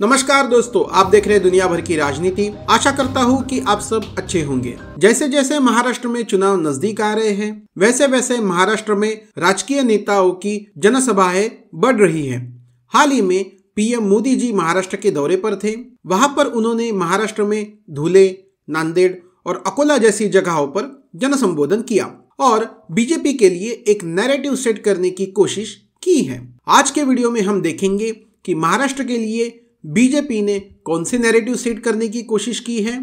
नमस्कार दोस्तों, आप देख रहे हैं दुनिया भर की राजनीति। आशा करता हूँ कि आप सब अच्छे होंगे। जैसे जैसे महाराष्ट्र में चुनाव नज़दीक आ रहे हैं वैसे वैसे महाराष्ट्र में राजकीय नेताओं की जनसभाएँ बढ़ रही हैं। हाल ही में पीएम मोदी जी महाराष्ट्र के दौरे पर थे। वहाँ पर उन्होंने महाराष्ट्र में धुले, नांदेड़ और अकोला जैसी जगहों पर जन संबोधन किया और बीजेपी के लिए एक नैरेटिव सेट करने की कोशिश की है। आज के वीडियो में हम देखेंगे कि महाराष्ट्र के लिए बीजेपी ने कौन से नैरेटिव सेट करने की कोशिश की है?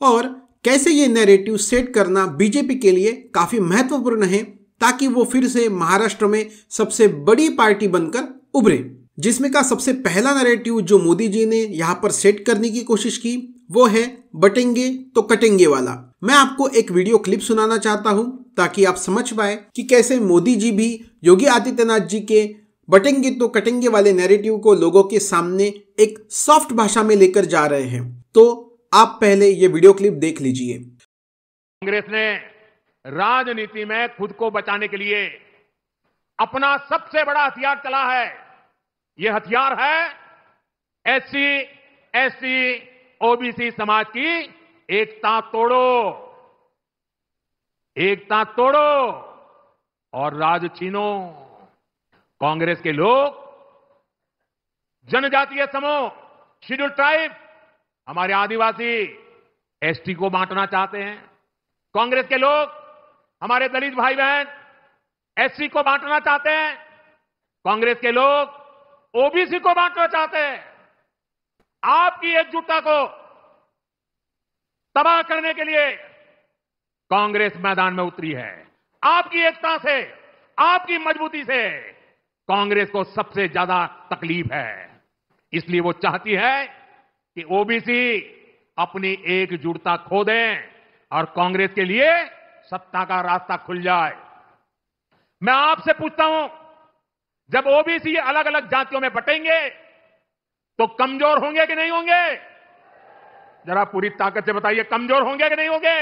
और कैसे ये नैरेटिव सेट करना बीजेपी के लिए काफ़ी महत्वपूर्ण है, ताकि वो फिर से महाराष्ट्र में सबसे बड़ी पार्टी बनकर उभरे? जिसमें का सबसे पहला नैरेटिव जो मोदी जी ने यहाँ पर सेट करने की कोशिश की, वो है बटेंगे तो कटेंगे वाला। मैं आपको एक वीडियो क्लिप सुनाना चाहता हूँ, ताकि आप समझ पाए कि कैसे मोदी जी भी योगी आदित्यनाथ जी के बटेंगे तो कटेंगे वाले नैरेटिव को लोगों के सामने एक सॉफ्ट भाषा में लेकर जा रहे हैं। तो आप पहले ये वीडियो क्लिप देख लीजिए। कांग्रेस ने राजनीति में खुद को बचाने के लिए अपना सबसे बड़ा हथियार चला है। यह हथियार है एससी एससी ओबीसी समाज की एकता तोड़ो। एकता तोड़ो और राज छीनो। कांग्रेस के लोग, जनजातीय समूह शेड्यूल ट्राइब हमारे आदिवासी एसटी को बांटना चाहते हैं। कांग्रेस के लोग, हमारे दलित भाई बहन एससी को बांटना चाहते हैं। कांग्रेस के लोग ओबीसी को बांटना चाहते हैं। आपकी एकजुटता को तबाह करने के लिए कांग्रेस मैदान में उतरी है। आपकी एकता से, आपकी मजबूती से कांग्रेस को सबसे ज़्यादा तकलीफ़ है। इसलिए वो चाहती है कि ओबीसी अपनी एकजुटता खो दें और कांग्रेस के लिए सत्ता का रास्ता खुल जाए। मैं आपसे पूछता हूँ, जब ओबीसी अलग अलग जातियों में बटेंगे तो कमज़ोर होंगे कि नहीं होंगे? जरा पूरी ताकत से बताइए, कमज़ोर होंगे कि नहीं होंगे?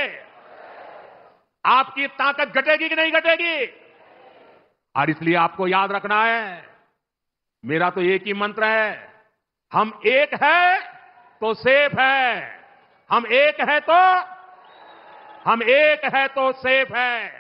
आपकी ताकत घटेगी कि नहीं घटेगी? और इसलिए आपको याद रखना है, मेरा तो एक ही मंत्र है, हम एक है तो सेफ़ है, हम एक है तो हम एक है तो सेफ़ है।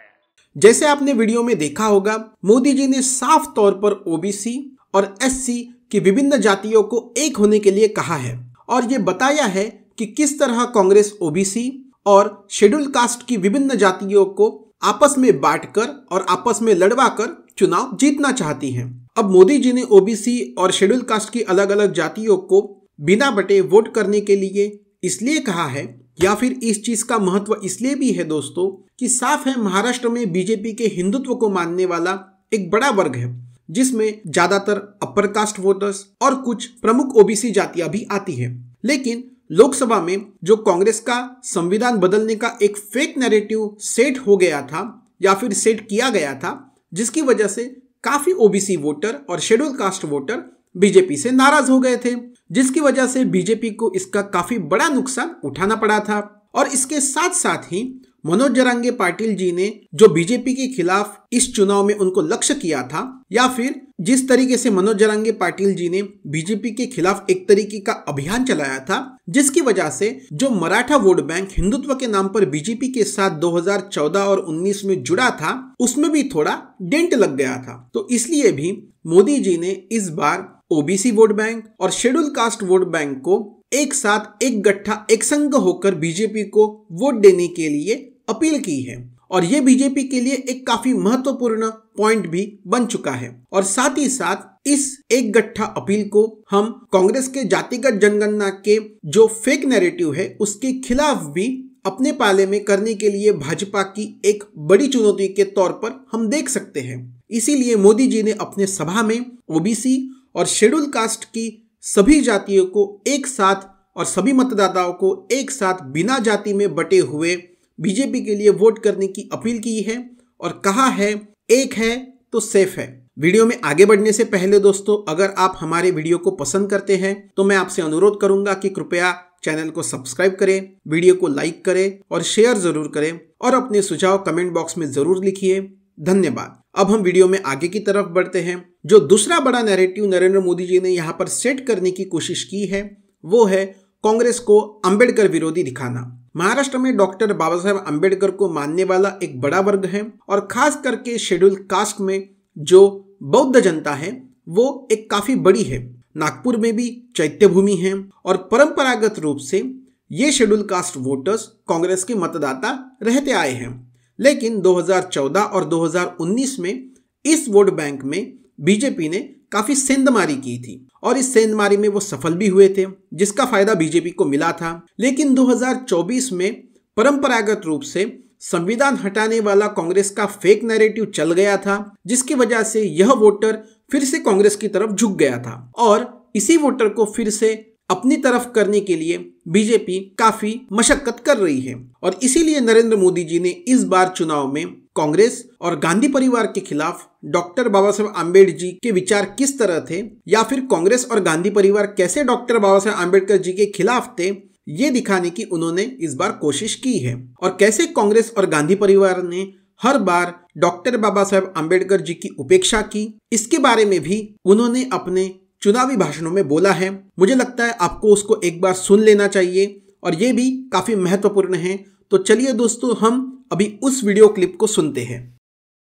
जैसे आपने वीडियो में देखा होगा, मोदी जी ने साफ़ तौर पर ओबीसी और एससी की विभिन्न जातियों को एक होने के लिए कहा है और ये बताया है कि किस तरह कांग्रेस ओबीसी और शेड्यूल कास्ट की विभिन्न जातियों को आपस में बांटकर और आपस में लड़वाकर चुनाव जीतना चाहती हैं। अब मोदी जी ने ओबीसी और शेड्यूल कास्ट की अलग अलग जातियों को बिना बटे वोट करने के लिए इसलिए कहा है या फिर इस चीज़ का महत्व इसलिए भी है दोस्तों कि साफ़ है महाराष्ट्र में बीजेपी के हिंदुत्व को मानने वाला एक बड़ा वर्ग है, जिसमें ज़्यादातर अपर कास्ट वोटर्स और कुछ प्रमुख ओबीसी जातियाँ भी आती है। लेकिन लोकसभा में जो कांग्रेस का संविधान बदलने का एक फेक नैरेटिव सेट हो गया था या फिर सेट किया गया था, जिसकी वजह से काफ़ी ओबीसी वोटर और शेड्यूल कास्ट वोटर बीजेपी से नाराज़ हो गए थे, जिसकी वजह से बीजेपी को इसका काफ़ी बड़ा नुकसान उठाना पड़ा था। और इसके साथ साथ ही मनोज जरांगे पाटिल जी ने जो बीजेपी के खिलाफ इस चुनाव में उनको लक्ष्य किया था, या फिर जिस तरीके से मनोज जरांगे पाटिल जी ने बीजेपी के खिलाफ एक तरीके का अभियान चलाया था, जिसकी वजह से जो मराठा वोट बैंक हिंदुत्व के नाम पर बीजेपी के साथ 2014 और 19 में जुड़ा था, उसमें भी थोड़ा डेंट लग गया था। तो इसलिए भी मोदी जी ने इस बार ओबीसी वोट बैंक और शेड्यूल कास्ट वोट बैंक को एक साथ, एक गठा, एक संघ होकर बीजेपी को वोट देने के लिए अपील की है। और ये बीजेपी के लिए एक काफ़ी महत्वपूर्ण पॉइंट भी बन चुका है। और साथ ही साथ, इस एक गठा अपील को हम कांग्रेस के जातिगत जनगणना के जो फेक नैरेटिव है, उसके खिलाफ भी अपने पाले में करने के लिए भाजपा की एक बड़ी चुनौती के तौर पर हम देख सकते हैं। इसीलिए मोदी जी ने अपने सभा में ओबीसी और शेड्यूल कास्ट की सभी जातियों को एक साथ और सभी मतदाताओं को एक साथ बिना जाति में बटे हुए बीजेपी के लिए वोट करने की अपील की है और कहा है, एक है तो सेफ़ है। वीडियो में आगे बढ़ने से पहले दोस्तों, अगर आप हमारे वीडियो को पसंद करते हैं तो मैं आपसे अनुरोध करूँगा कि कृपया चैनल को सब्सक्राइब करें, वीडियो को लाइक करें और शेयर ज़रूर करें और अपने सुझाव कमेंट बॉक्स में ज़रूर लिखिए। धन्यवाद। अब हम वीडियो में आगे की तरफ़ बढ़ते हैं। जो दूसरा बड़ा नैरेटिव नरेंद्र मोदी जी ने यहाँ पर सेट करने की कोशिश की है, वो है कांग्रेस को अंबेडकर विरोधी दिखाना। महाराष्ट्र में डॉक्टर बाबा साहेब अंबेडकर को मानने वाला एक बड़ा वर्ग है और खास करके शेड्यूल कास्ट में जो बौद्ध जनता है, वो एक काफ़ी बड़ी है। नागपुर में भी चैत्य भूमि है और परंपरागत रूप से ये शेड्यूल कास्ट वोटर्स कांग्रेस के मतदाता रहते आए हैं। लेकिन 2014 और 2019 में इस वोट बैंक में बीजेपी ने काफ़ी सेंधमारी की थी और इस सेंधमारी में वो सफल भी हुए थे, जिसका फ़ायदा बीजेपी को मिला था। लेकिन 2024 में परंपरागत रूप से संविधान हटाने वाला कांग्रेस का फेक नैरेटिव चल गया था, जिसकी वजह से यह वोटर फिर से कांग्रेस की तरफ़ झुक गया था और इसी वोटर को फिर से अपनी तरफ़ करने के लिए बीजेपी काफ़ी मशक्कत कर रही है। और इसीलिए नरेंद्र मोदी जी ने इस बार चुनाव में कांग्रेस और गांधी परिवार के खिलाफ डॉक्टर बाबा साहेब आम्बेडकर जी के विचार किस तरह थे या फिर कांग्रेस और गांधी परिवार कैसे डॉक्टर बाबा साहेब आम्बेडकर जी के खिलाफ थे, ये दिखाने की उन्होंने इस बार कोशिश की है। और कैसे कांग्रेस और गांधी परिवार ने हर बार डॉक्टर बाबा साहेब आम्बेडकर जी की उपेक्षा की, इसके बारे में भी उन्होंने अपने चुनावी भाषणों में बोला है। मुझे लगता है आपको उसको एक बार सुन लेना चाहिए और ये भी काफ़ी महत्वपूर्ण है। तो चलिए दोस्तों, हम अभी उस वीडियो क्लिप को सुनते हैं।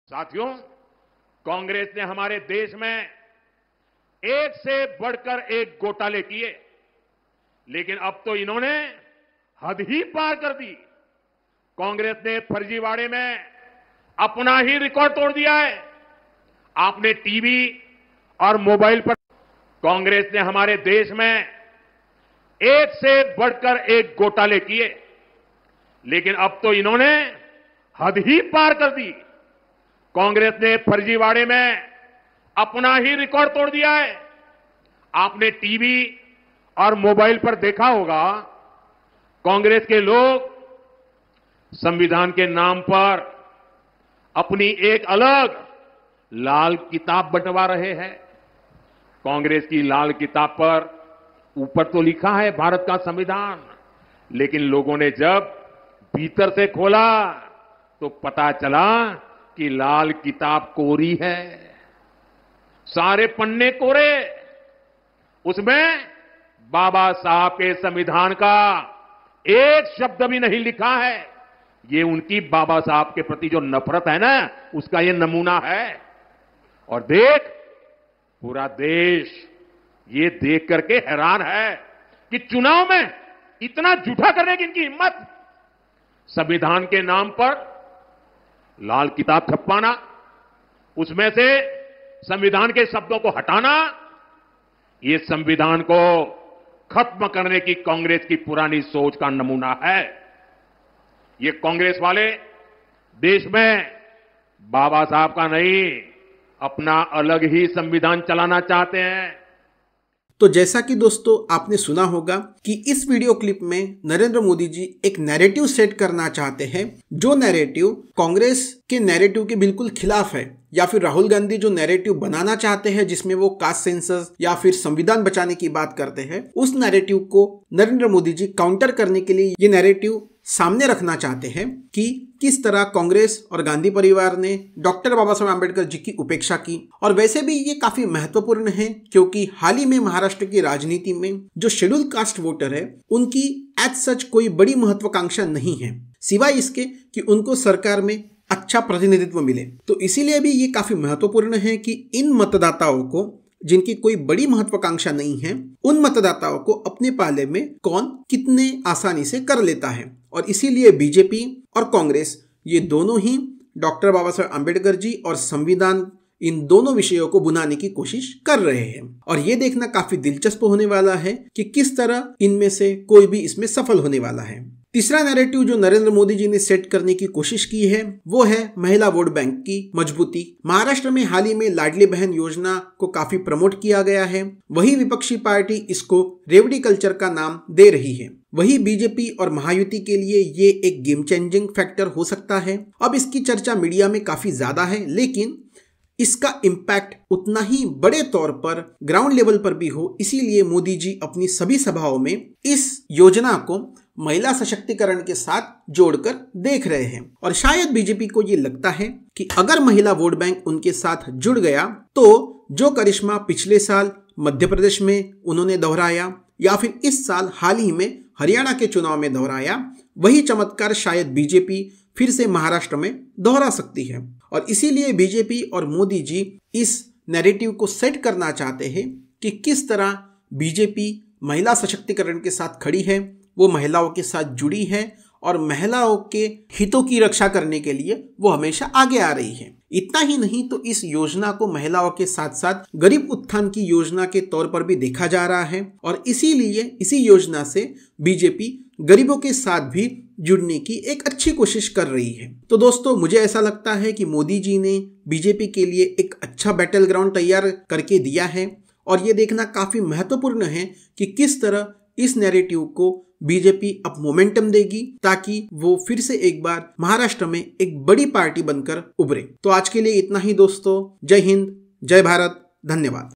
साथियों, कांग्रेस ने हमारे देश में एक से बढ़कर एक घोटाले किए। लेकिन अब तो इन्होंने हद ही पार कर दी। कांग्रेस ने फर्जीवाड़े में अपना ही रिकॉर्ड तोड़ दिया है। आपने टीवी और मोबाइल पर कांग्रेस ने हमारे देश में एक से बढ़कर एक घोटाले किए। लेकिन अब तो इन्होंने हद ही पार कर दी। कांग्रेस ने फर्जीवाड़े में अपना ही रिकॉर्ड तोड़ दिया है। आपने टीवी और मोबाइल पर देखा होगा, कांग्रेस के लोग संविधान के नाम पर अपनी एक अलग लाल किताब बंटवा रहे हैं। कांग्रेस की लाल किताब पर ऊपर तो लिखा है भारत का संविधान, लेकिन लोगों ने जब भीतर से खोला तो पता चला कि लाल किताब कोरी है। सारे पन्ने कोरे। उसमें बाबा साहब के संविधान का एक शब्द भी नहीं लिखा है। ये उनकी बाबा साहब के प्रति जो नफरत है ना, उसका ये नमूना है। और देख पूरा देश ये देख करके हैरान है कि चुनाव में इतना झूठा करने की इनकी हिम्मत। संविधान के नाम पर लाल किताब छपवाना, उसमें से संविधान के शब्दों को हटाना, ये संविधान को खत्म करने की कांग्रेस की पुरानी सोच का नमूना है। ये कांग्रेस वाले देश में बाबा साहब का नहीं अपना अलग ही संविधान चलाना चाहते हैं। तो जैसा कि दोस्तों आपने सुना होगा कि इस वीडियो क्लिप में नरेंद्र मोदी जी एक नैरेटिव सेट करना चाहते हैं, जो नैरेटिव कांग्रेस के नैरेटिव के बिल्कुल खिलाफ है, या फिर राहुल गांधी जो नैरेटिव बनाना चाहते हैं, जिसमें वो कास्ट सेंसस या फिर संविधान बचाने की बात करते हैं, उस नैरेटिव को नरेंद्र मोदी जी काउंटर करने के लिए ये नैरेटिव सामने रखना चाहते हैं कि किस तरह कांग्रेस और गांधी परिवार ने डॉक्टर बाबा साहेब आम्बेडकर जी की उपेक्षा की? और वैसे भी ये काफ़ी महत्वपूर्ण है, क्योंकि हाल ही में महाराष्ट्र की राजनीति में जो शेड्यूल कास्ट वोटर है, उनकी एज सच कोई बड़ी महत्वाकांक्षा नहीं है। सिवाय इसके कि उनको सरकार में अच्छा प्रतिनिधित्व मिले। तो इसीलिए भी ये काफ़ी महत्वपूर्ण है कि इन मतदाताओं को जिनकी कोई बड़ी महत्वाकांक्षा नहीं है, उन मतदाताओं को अपने पाले में कौन कितने आसानी से कर लेता है? और इसीलिए बीजेपी और कांग्रेस, ये दोनों ही डॉक्टर बाबा साहेब अंबेडकर जी और संविधान, इन दोनों विषयों को बुनाने की कोशिश कर रहे हैं। और ये देखना काफ़ी दिलचस्प होने वाला है कि किस तरह इनमें से कोई भी इसमें सफल होने वाला है। तीसरा नैरेटिव जो नरेंद्र मोदी जी ने सेट करने की कोशिश की है, वो है महिला वोट बैंक की मजबूती। महाराष्ट्र में हाल ही में लाडली बहन योजना को काफ़ी प्रमोट किया गया है। वही विपक्षी पार्टी इसको रेवडी कल्चर का नाम दे रही है। वही बीजेपी और महायुति के लिए ये एक गेम चेंजिंग फैक्टर हो सकता है। अब इसकी चर्चा मीडिया में काफ़ी ज़्यादा है, लेकिन इसका इम्पैक्ट उतना ही बड़े तौर पर ग्राउंड लेवल पर भी हो। इसीलिए मोदी जी अपनी सभी सभाओं में इस योजना को महिला सशक्तिकरण के साथ जोड़कर देख रहे हैं। और शायद बीजेपी को ये लगता है कि अगर महिला वोट बैंक उनके साथ जुड़ गया तो जो करिश्मा पिछले साल मध्य प्रदेश में उन्होंने दोहराया या फिर इस साल हाल ही में हरियाणा के चुनाव में दोहराया, वही चमत्कार शायद बीजेपी फिर से महाराष्ट्र में दोहरा सकती है। और इसीलिए बीजेपी और मोदी जी इस नैरेटिव को सेट करना चाहते हैं कि किस तरह बीजेपी महिला सशक्तिकरण के साथ खड़ी है वो महिलाओं के साथ जुड़ी है और महिलाओं के हितों की रक्षा करने के लिए वो हमेशा आगे आ रही है। इतना ही नहीं तो इस योजना को महिलाओं के साथ साथ गरीब उत्थान की योजना के तौर पर भी देखा जा रहा है और इसीलिए इसी योजना से बीजेपी गरीबों के साथ भी जुड़ने की एक अच्छी कोशिश कर रही है। तो दोस्तों, मुझे ऐसा लगता है कि मोदी जी ने बीजेपी के लिए एक अच्छा बैटल ग्राउंड तैयार करके दिया है और ये देखना काफ़ी महत्वपूर्ण है कि किस तरह इस नैरेटिव को बीजेपी अब मोमेंटम देगी ताकि वो फिर से एक बार महाराष्ट्र में एक बड़ी पार्टी बनकर उभरे। तो आज के लिए इतना ही दोस्तों। जय हिंद, जय भारत, धन्यवाद।